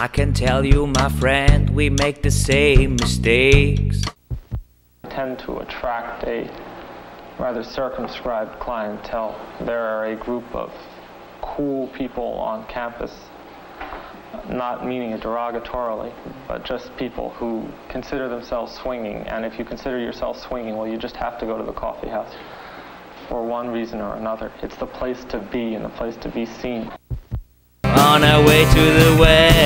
I can tell you, my friend, we make the same mistakes. I tend to attract a rather circumscribed clientele. There are a group of cool people on campus, not meaning it derogatorily, but just people who consider themselves swinging. And if you consider yourself swinging, well, you just have to go to the coffee house for one reason or another. It's the place to be and the place to be seen. On our way to the west.